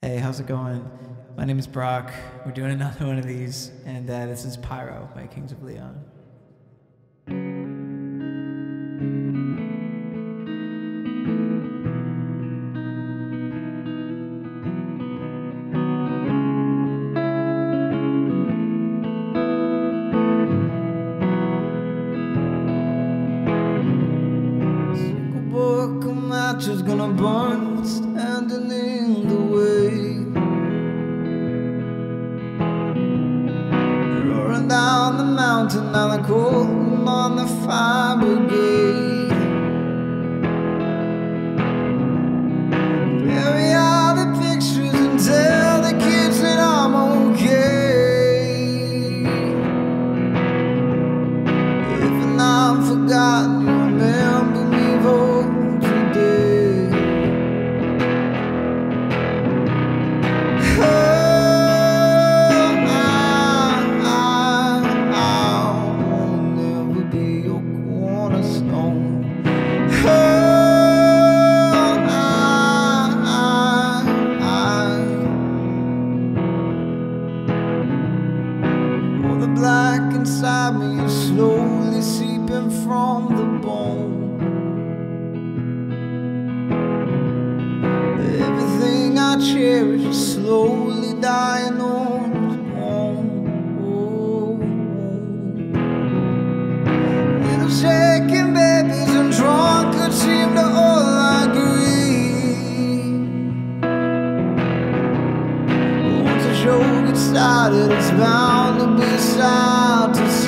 Hey, how's it going? My name is Brock. We're doing another one of these, and uh, this is Pyro by Kings of Leon. Match is gonna burn. on the mountain, on the cold, on the fire brigade. black inside me is slowly seeping from the bone. Everything I cherish is slowly dying away. decided it's bound to be sad to see.